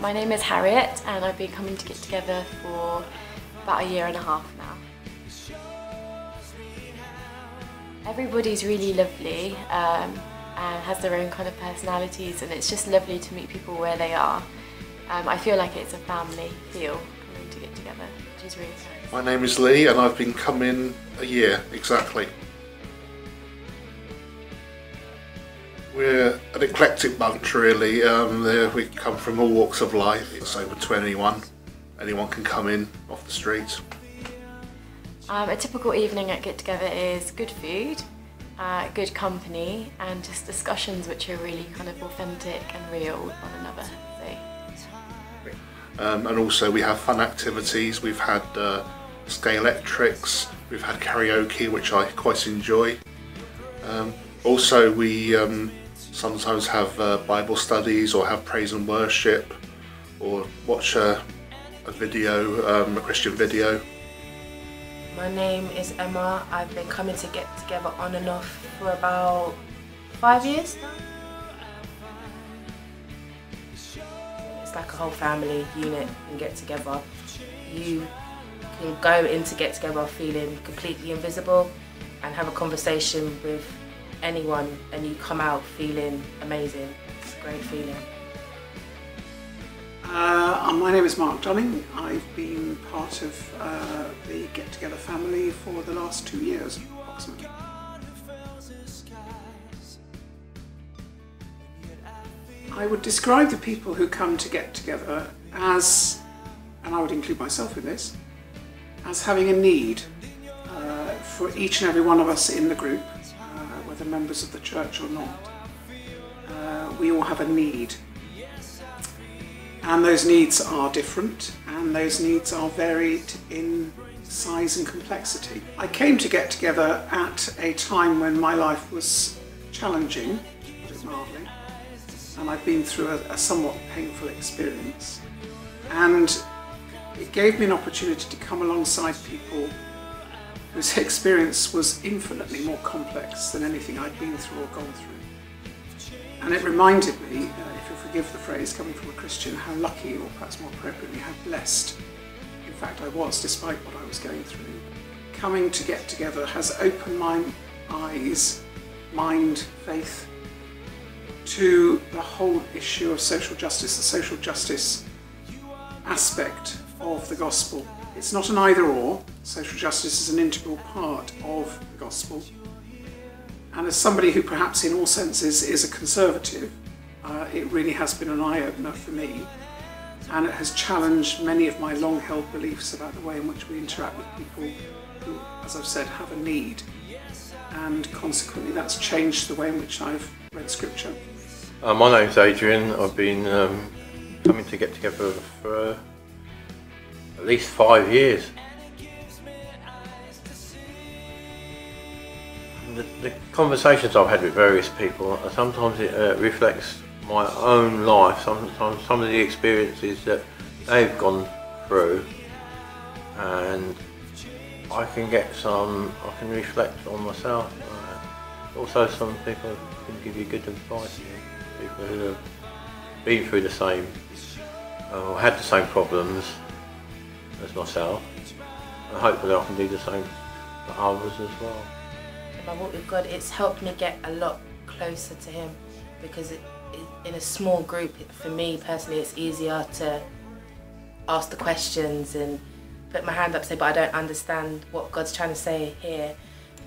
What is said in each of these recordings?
My name is Harriet, and I've been coming to get together for about a year and a half now. Everybody's really lovely um, and has their own kind of personalities, and it's just lovely to meet people where they are. Um, I feel like it's a family feel to get together, which is really nice. My name is Lee and I've been coming a year exactly. We're an eclectic bunch really. Um, we come from all walks of life. It's open to anyone. Anyone can come in off the street. Um, a typical evening at Get Together is good food, uh, good company, and just discussions which are really kind of authentic and real with one another. So, Um, and also we have fun activities. We've had uh, Scalextrics. We've had karaoke, which I quite enjoy. Um, also, we um, sometimes have uh, Bible studies or have praise and worship, or watch a, a video, um, a Christian video. My name is Emma. I've been coming to get together on and off for about five years now. Like a whole family unit and get together. You can go into get together feeling completely invisible and have a conversation with anyone and you come out feeling amazing. It's a great feeling. Uh, my name is Mark Dunning. I've been part of uh, the Get Together family for the last two years, approximately. I would describe the people who come to get together as, and I would include myself in this, as having a need uh, for each and every one of us in the group, uh, whether members of the church or not. Uh, we all have a need and those needs are different and those needs are varied in size and complexity. I came to get together at a time when my life was challenging, and I've been through a, a somewhat painful experience. And it gave me an opportunity to come alongside people whose experience was infinitely more complex than anything I'd been through or gone through. And it reminded me, uh, if you'll forgive the phrase coming from a Christian, how lucky, or perhaps more appropriately, how blessed, in fact, I was despite what I was going through. Coming to get together has opened my eyes, mind, faith to the whole issue of social justice, the social justice aspect of the gospel. It's not an either or, social justice is an integral part of the gospel. And as somebody who perhaps in all senses is a conservative, uh, it really has been an eye opener for me. And it has challenged many of my long held beliefs about the way in which we interact with people who, as I've said, have a need. And consequently, that's changed the way in which I've read scripture. Uh, my name's Adrian. I've been um, coming to get together for uh, at least five years. The, the conversations I've had with various people, uh, sometimes it uh, reflects my own life, sometimes some of the experiences that they've gone through, and I can get some, I can reflect on myself. Uh, also, some people can give you good advice, people who have been through the same, or had the same problems as myself, and hopefully I can do the same for others as well. my walk with God, it's helped me get a lot closer to Him because it, it, in a small group, for me personally, it's easier to ask the questions and put my hand up, say, but I don't understand what God's trying to say here.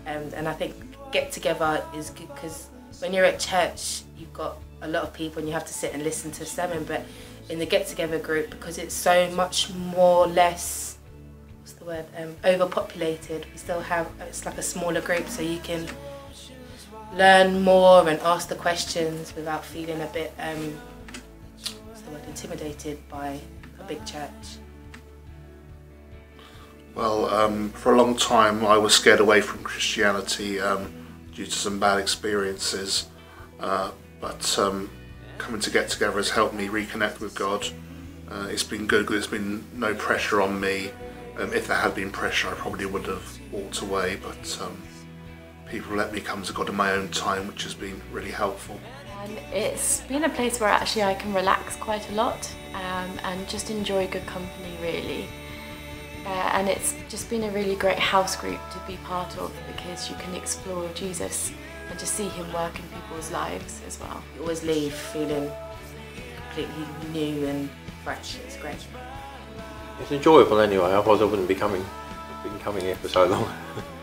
Um, and I think get together is good because when you're at church, you've got a lot of people and you have to sit and listen to sermon, but in the get together group, because it's so much more less what's the word um, overpopulated we still have it's like a smaller group so you can learn more and ask the questions without feeling a bit um, what's the word intimidated by a big church Well, um, for a long time, I was scared away from Christianity um, due to some bad experiences. Uh, but um, coming to get together has helped me reconnect with God. Uh, it's been good. There's been no pressure on me. Um, if there had been pressure, I probably would have walked away. But um, people let me come to God in my own time, which has been really helpful. And it's been a place where actually I can relax quite a lot um, and just enjoy good company, really. Uh, and it's just been a really great house group to be part of because you can explore Jesus and just see him work in people's lives as well. You always leave feeling completely new and fresh. It's great. It's enjoyable anyway, otherwise I wouldn't be coming, been coming here for so long.